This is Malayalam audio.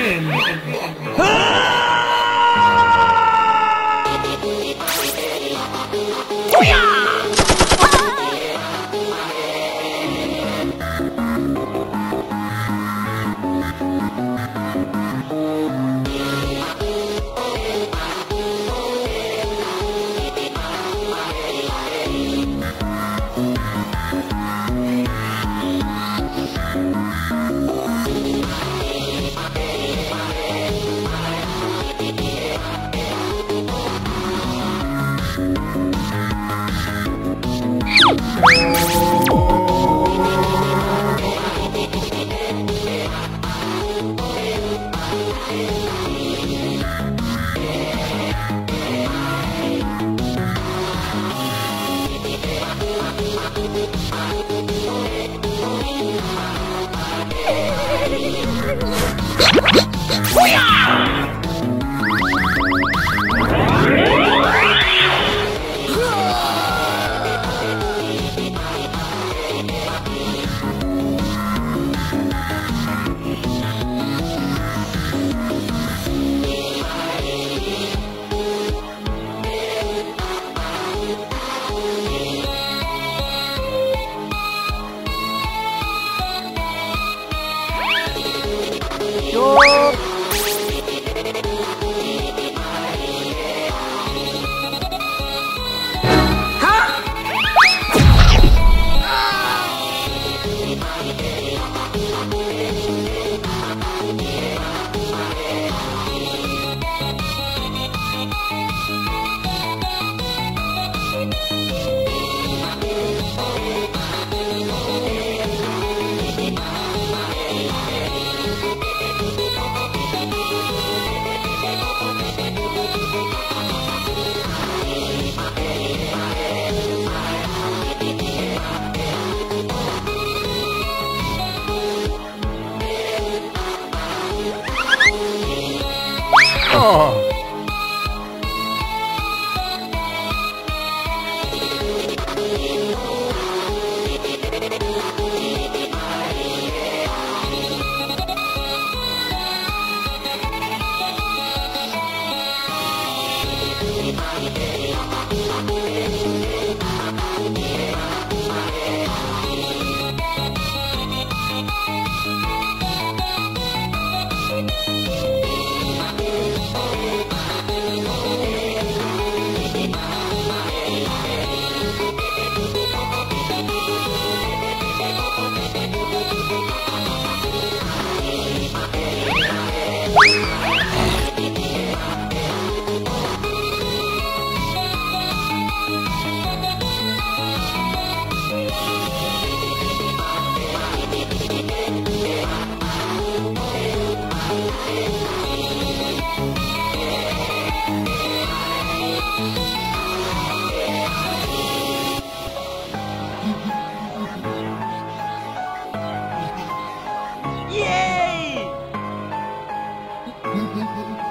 in. I'm sorry. 有。Oh. Uhum.